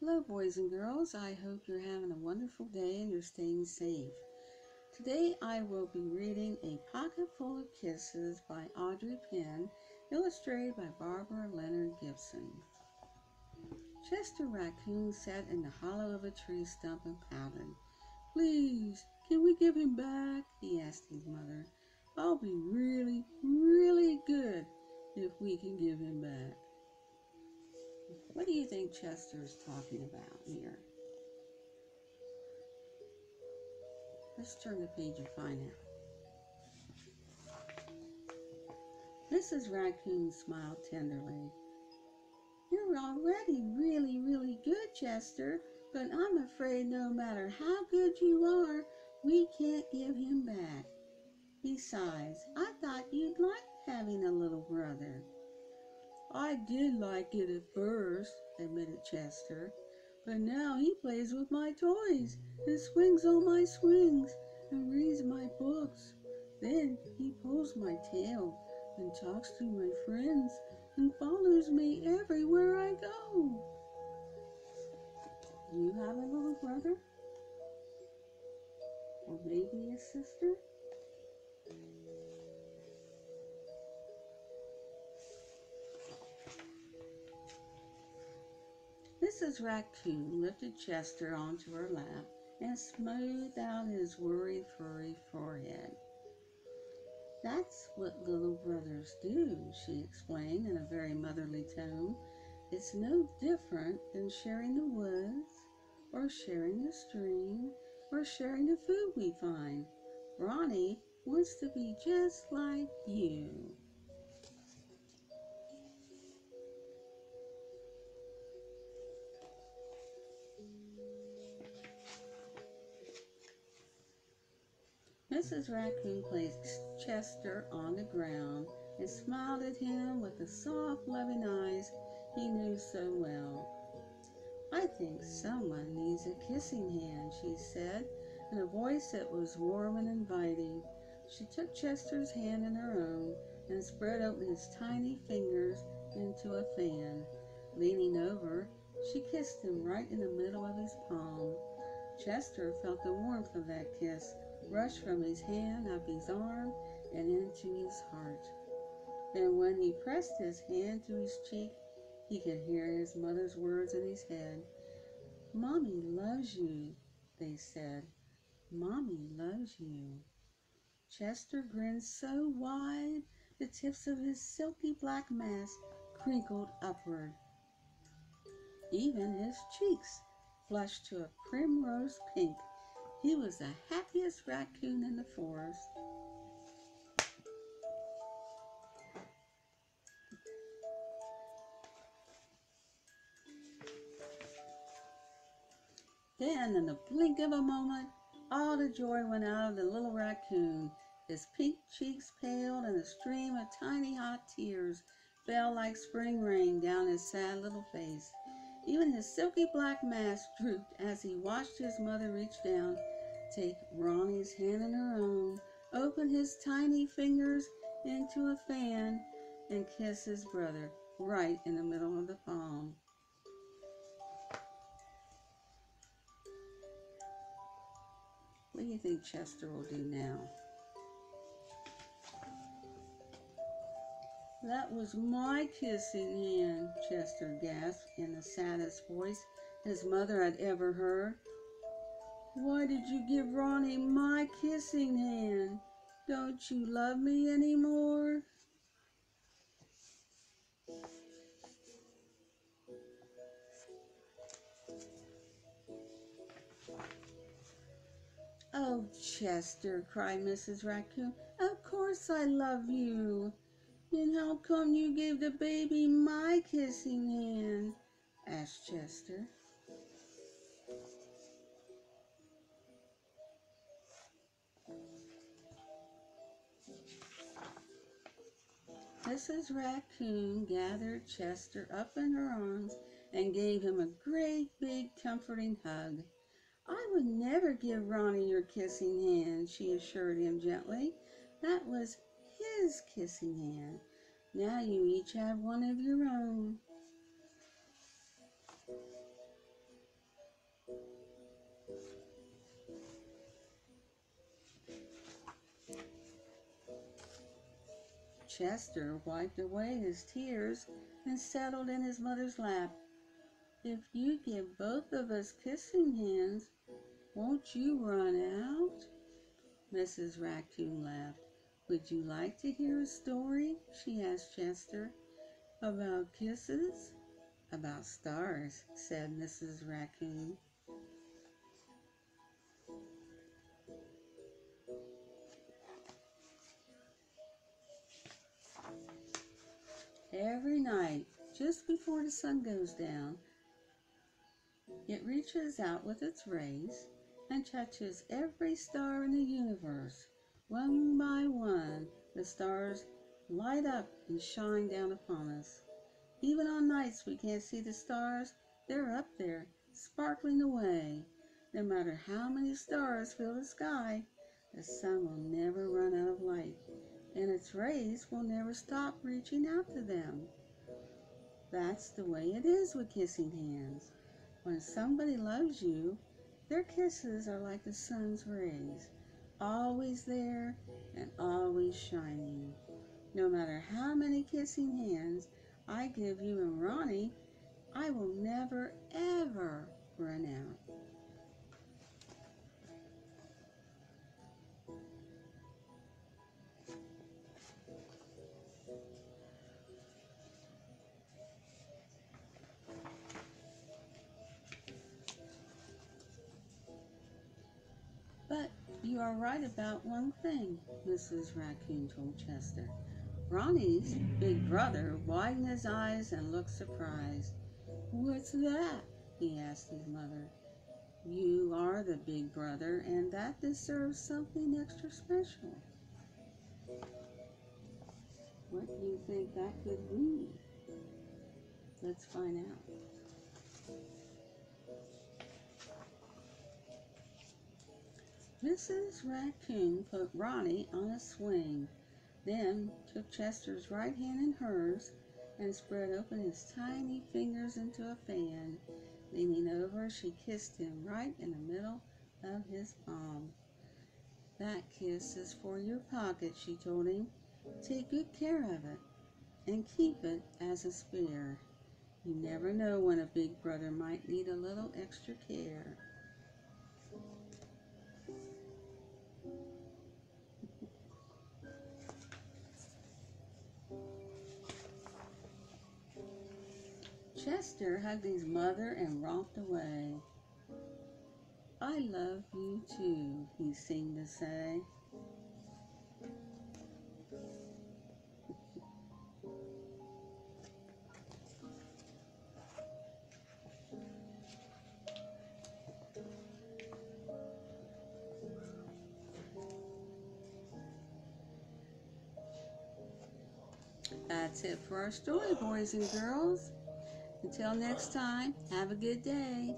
Hello, boys and girls. I hope you're having a wonderful day and you're staying safe. Today I will be reading A Pocket Full of Kisses by Audrey Penn, illustrated by Barbara Leonard Gibson. Chester Raccoon sat in the hollow of a tree stump and pouted. Please, can we give him back? he asked his mother. I'll be really, really good if we can give him back. What do you think Chester is talking about here? Let's turn the page and find out. Mrs. Raccoon smiled tenderly. You're already really, really good, Chester, but I'm afraid no matter how good you are, we can't give him back. Besides, I thought you'd like having a little brother. I did like it at first, admitted Chester, but now he plays with my toys and swings on my swings and reads my books. Then he pulls my tail and talks to my friends and follows me everywhere I go. Do you have a little brother? Or maybe a sister? Mrs. Raccoon lifted Chester onto her lap and smoothed out his worry furry forehead. That's what little brothers do, she explained in a very motherly tone. It's no different than sharing the woods, or sharing the stream, or sharing the food we find. Ronnie wants to be just like you. Mrs. Raccoon placed Chester on the ground and smiled at him with the soft, loving eyes he knew so well. I think someone needs a kissing hand, she said, in a voice that was warm and inviting. She took Chester's hand in her own and spread open his tiny fingers into a fan. Leaning over, she kissed him right in the middle of his palm. Chester felt the warmth of that kiss rushed from his hand up his arm and into his heart. And when he pressed his hand to his cheek, he could hear his mother's words in his head. Mommy loves you, they said. Mommy loves you. Chester grinned so wide, the tips of his silky black mask crinkled upward. Even his cheeks flushed to a primrose pink he was the happiest raccoon in the forest. Then, in the blink of a moment, all the joy went out of the little raccoon. His pink cheeks paled, and a stream of tiny hot tears fell like spring rain down his sad little face. Even his silky black mask drooped as he watched his mother reach down take Ronnie's hand in her own, open his tiny fingers into a fan, and kiss his brother right in the middle of the palm. What do you think Chester will do now? That was my kissing hand, Chester gasped in the saddest voice his mother had ever heard. Why did you give Ronnie my kissing hand? Don't you love me anymore? Oh, Chester, cried Mrs. Raccoon, of course I love you. Then how come you gave the baby my kissing hand? asked Chester. Mrs. Raccoon gathered Chester up in her arms and gave him a great big comforting hug. I would never give Ronnie your kissing hand, she assured him gently. That was his kissing hand. Now you each have one of your own. Chester wiped away his tears and settled in his mother's lap. If you give both of us kissing hands, won't you run out? Mrs. Raccoon laughed. Would you like to hear a story? she asked Chester. About kisses? About stars, said Mrs. Raccoon. Every night, just before the sun goes down, it reaches out with its rays and touches every star in the universe. One by one, the stars light up and shine down upon us. Even on nights we can't see the stars, they're up there, sparkling away. No matter how many stars fill the sky, the sun will never run out of light, its rays will never stop reaching out to them. That's the way it is with kissing hands. When somebody loves you, their kisses are like the sun's rays, always there and always shining. No matter how many kissing hands I give you and Ronnie, I will never, ever run out. You are right about one thing, Mrs. Raccoon told Chester. Ronnie's big brother widened his eyes and looked surprised. What's that? he asked his mother. You are the big brother, and that deserves something extra special. What do you think that could be? Let's find out. Mrs. Raccoon put Ronnie on a swing then took Chester's right hand in hers and spread open his tiny fingers into a fan. Leaning over, she kissed him right in the middle of his palm. That kiss is for your pocket, she told him. Take good care of it and keep it as a spare. You never know when a big brother might need a little extra care. Chester hugged his mother and romped away. I love you too, he seemed to say. That's it for our story, boys and girls. Until next time, have a good day.